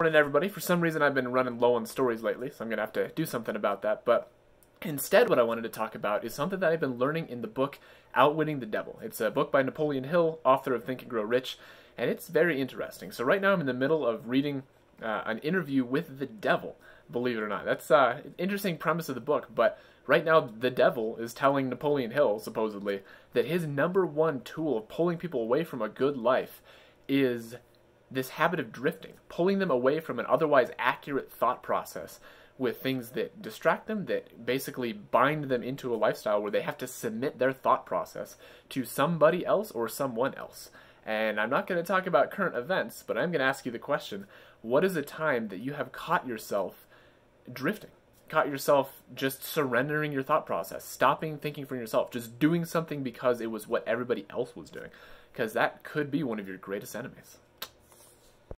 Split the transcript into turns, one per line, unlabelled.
Morning, everybody. For some reason, I've been running low on stories lately, so I'm going to have to do something about that. But instead, what I wanted to talk about is something that I've been learning in the book Outwitting the Devil. It's a book by Napoleon Hill, author of Think and Grow Rich, and it's very interesting. So, right now, I'm in the middle of reading uh, an interview with the devil, believe it or not. That's uh, an interesting premise of the book, but right now, the devil is telling Napoleon Hill, supposedly, that his number one tool of pulling people away from a good life is this habit of drifting, pulling them away from an otherwise accurate thought process with things that distract them, that basically bind them into a lifestyle where they have to submit their thought process to somebody else or someone else. And I'm not going to talk about current events, but I'm going to ask you the question what is a time that you have caught yourself drifting? Caught yourself just surrendering your thought process, stopping thinking for yourself, just doing something because it was what everybody else was doing. Because that could be one of your greatest enemies.